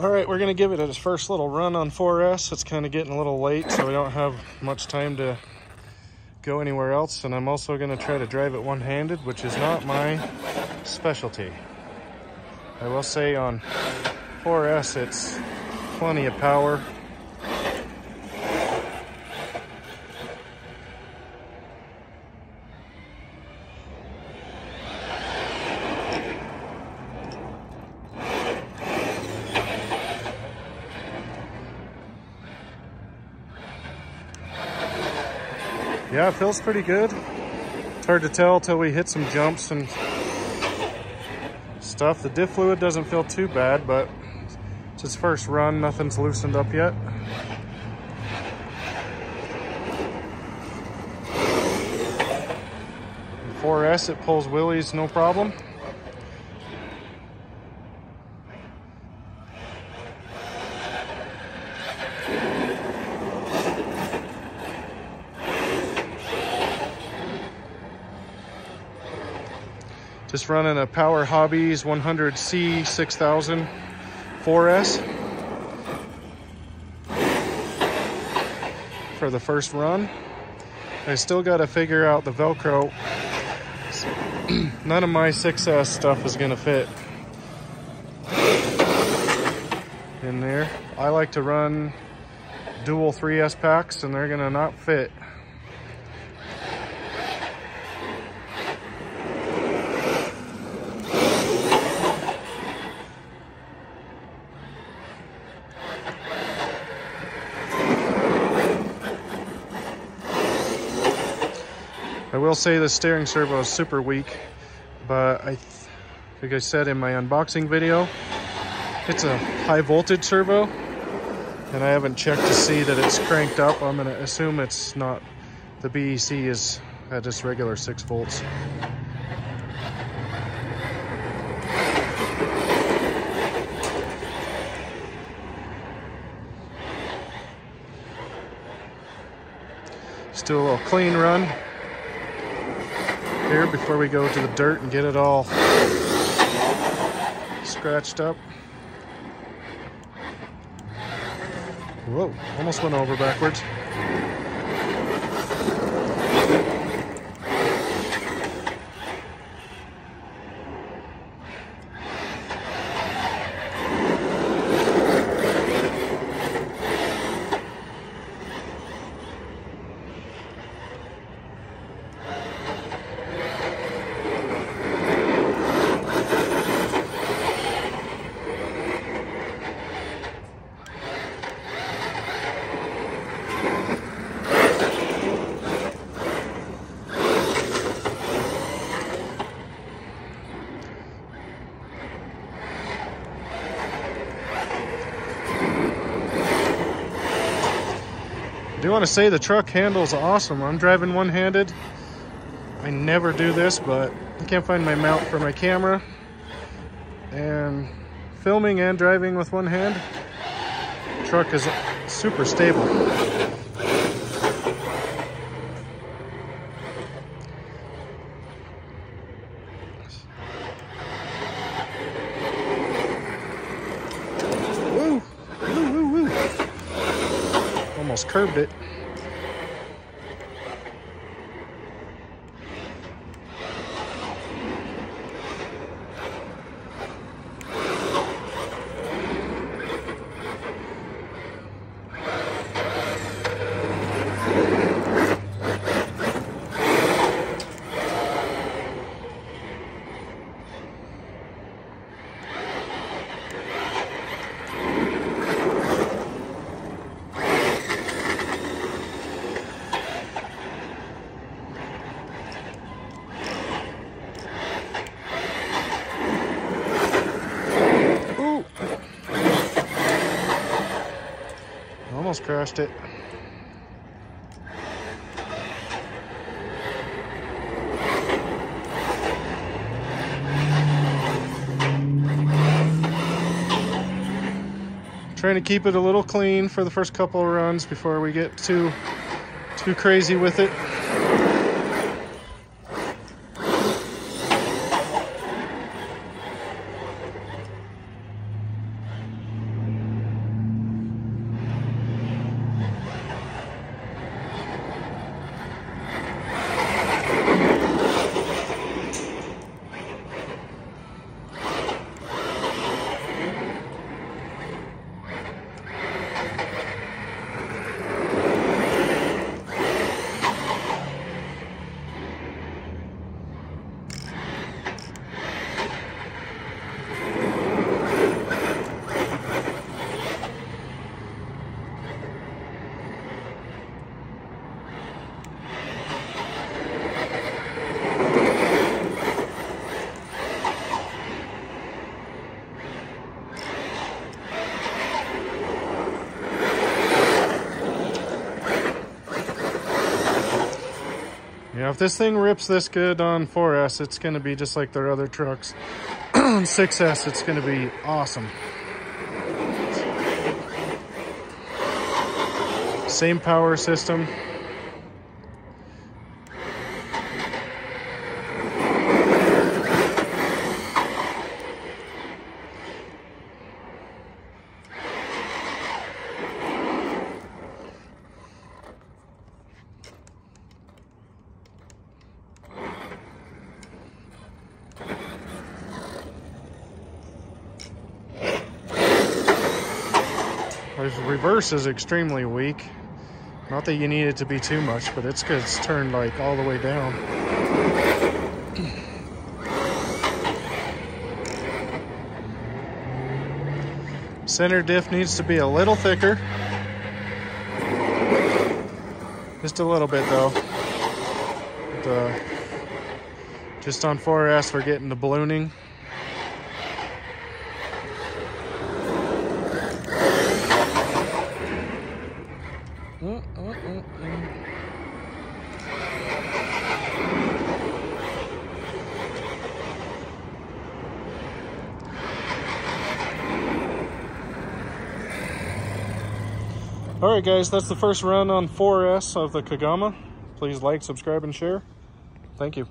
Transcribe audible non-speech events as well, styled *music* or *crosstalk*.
All right, we're gonna give it its first little run on 4S. It's kind of getting a little late, so we don't have much time to go anywhere else. And I'm also gonna try to drive it one-handed, which is not my specialty. I will say on 4S, it's plenty of power. Yeah, it feels pretty good. It's hard to tell till we hit some jumps and stuff. The diff fluid doesn't feel too bad, but it's its first run. Nothing's loosened up yet. In 4S, it pulls wheelies no problem. Just running a Power Hobbies 100C 6000 4S for the first run. I still got to figure out the Velcro. *clears throat* None of my 6S stuff is going to fit in there. I like to run dual 3S packs and they're going to not fit. I will say the steering servo is super weak, but I think I said in my unboxing video, it's a high voltage servo, and I haven't checked to see that it's cranked up. I'm gonna assume it's not, the BEC is at just regular six volts. Do a little clean run here before we go to the dirt and get it all scratched up. Whoa, almost went over backwards. I do want to say the truck handles awesome. I'm driving one-handed. I never do this, but I can't find my mount for my camera. And filming and driving with one hand, truck is super stable. Almost curved it. Almost crashed it. Trying to keep it a little clean for the first couple of runs before we get too too crazy with it. Yeah, if this thing rips this good on 4S, it's going to be just like their other trucks. *clears throat* 6S, it's going to be awesome. Same power system. Reverse is extremely weak. Not that you need it to be too much, but it's it's turned like all the way down. Center diff needs to be a little thicker. Just a little bit though. But, uh, just on 4S, we're getting the ballooning. Mm, mm, mm. All right, guys, that's the first run on 4S of the Kagama. Please like, subscribe, and share. Thank you.